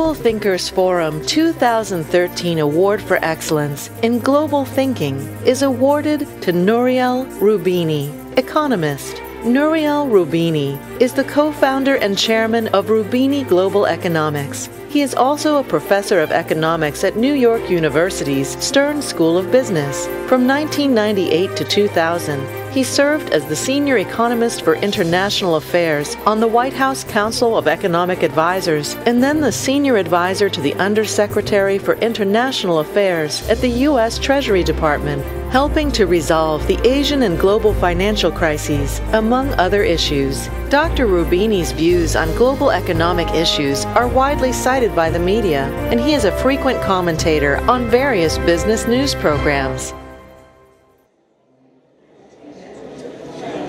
Global Thinkers Forum 2013 Award for Excellence in Global Thinking is awarded to Nouriel Roubini, economist. Nouriel Roubini is the co founder and chairman of Roubini Global Economics. He is also a professor of economics at New York University's Stern School of Business. From 1998 to 2000, he served as the senior economist for international affairs on the White House Council of Economic Advisers and then the senior advisor to the Undersecretary for International Affairs at the U.S. Treasury Department, helping to resolve the Asian and global financial crises, among other issues. Dr. Roubini's views on global economic issues are widely cited by the media, and he is a frequent commentator on various business news programs.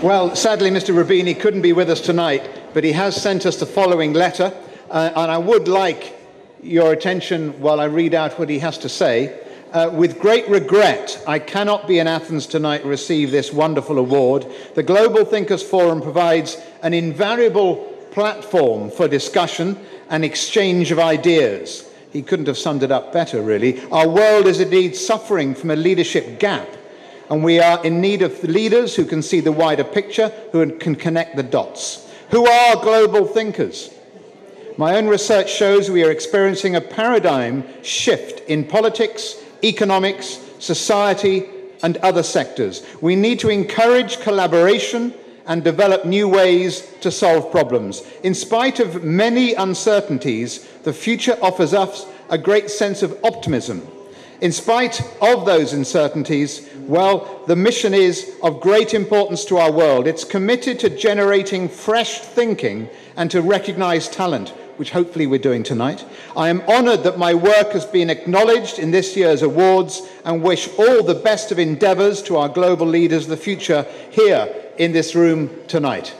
Well, sadly, Mr. Roubini couldn't be with us tonight, but he has sent us the following letter, uh, and I would like your attention while I read out what he has to say. Uh, with great regret, I cannot be in Athens tonight to receive this wonderful award. The Global Thinkers Forum provides an invariable platform for discussion and exchange of ideas. He couldn't have summed it up better, really. Our world is indeed suffering from a leadership gap, and we are in need of leaders who can see the wider picture, who can connect the dots. Who are global thinkers? My own research shows we are experiencing a paradigm shift in politics, economics, society, and other sectors. We need to encourage collaboration and develop new ways to solve problems. In spite of many uncertainties, the future offers us a great sense of optimism. In spite of those uncertainties, well, the mission is of great importance to our world. It's committed to generating fresh thinking and to recognize talent which hopefully we're doing tonight. I am honoured that my work has been acknowledged in this year's awards and wish all the best of endeavours to our global leaders of the future here in this room tonight.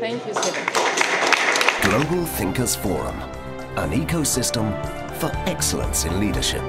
Thank you, Stephen. Global Thinkers Forum, an ecosystem for excellence in leadership.